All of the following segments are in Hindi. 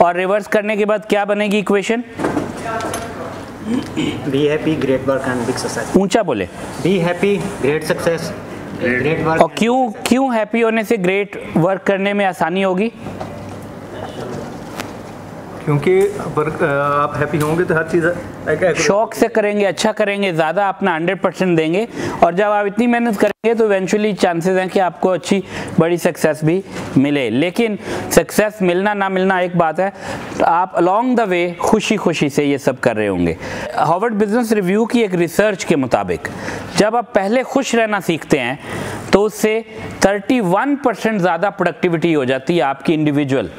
और रिवर्स करने के बाद क्या बनेगी equation be happy great work and big success ऊँचा बोले। Be happy great success great work और क्यों क्यों हैप्पी होने से ग्रेट वर्क करने में आसानी होगी? क्योंकि आप हैप्पी होंगे तो हर चीज़ शौक से करेंगे अच्छा करेंगे, ज़्यादा अपना 100 परसेंट देंगे। और जब आप इतनी मेहनत करेंगे तो इवेंचुअली चांसेस हैं कि आपको अच्छी, बड़ी सक्सेस भी मिले। लेकिन सक्सेस मिलना, ना मिलना एक बात है। तो आप अलोंग द वे खुशी खुशी से ये सब कर रहे होंगे। हार्वर्ड बिज़नेस रिव्यू की एक रिसर्च के मुताबिक, जब आप पहले खुश रहना सीखते हैं तो उससे 31 परसेंट ज़्यादा प्रोडक्टिविटी हो जाती है आपकी इंडिविजुअल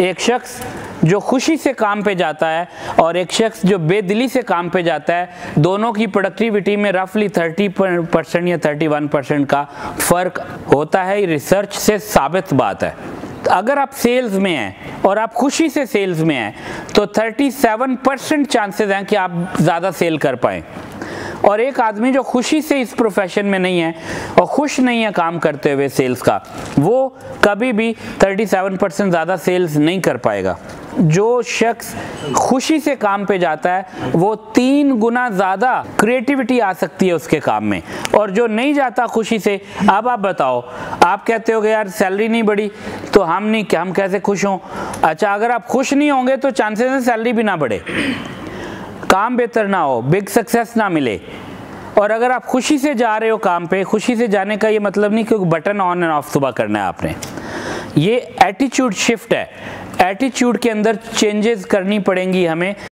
एक शख्स जो खुशी से काम पे जाता है और एक शख्स जो बेदिली से काम पे जाता है, दोनों की प्रोडक्टिविटी में रफली 30 परसेंट या 31 परसेंट का फ़र्क होता है। ये रिसर्च से साबित बात है। अगर आप सेल्स में हैं और आप खुशी से सेल्स में हैं तो 37 परसेंट चांसेस हैं कि आप ज़्यादा सेल कर पाएँ। और एक आदमी जो खुशी से इस प्रोफेशन में नहीं है और खुश नहीं है काम करते हुए सेल्स का, वो कभी भी 37 परसेंट ज़्यादा सेल्स नहीं कर पाएगा। जो शख्स खुशी से काम पे जाता है, वो तीन गुना ज़्यादा क्रिएटिविटी आ सकती है उसके काम में। और जो नहीं जाता खुशी से, अब आप बताओ, आप कहते हो यार सैलरी नहीं बढ़ी तो हम नहीं, हम कैसे खुश हों? अच्छा अगर आप खुश नहीं होंगे तो चांसेस हैं सैलरी भी ना बढ़े। काम बेहतर ना हो बिग सक्सेस ना मिले। और अगर आप खुशी से जा रहे हो काम पे, खुशी से जाने का ये मतलब नहीं कि बटन ऑन एंड ऑफ़ सुबह करना है आपने। ये एटीट्यूड शिफ्ट है। एटीट्यूड के अंदर चेंजेस करनी पड़ेंगी हमें।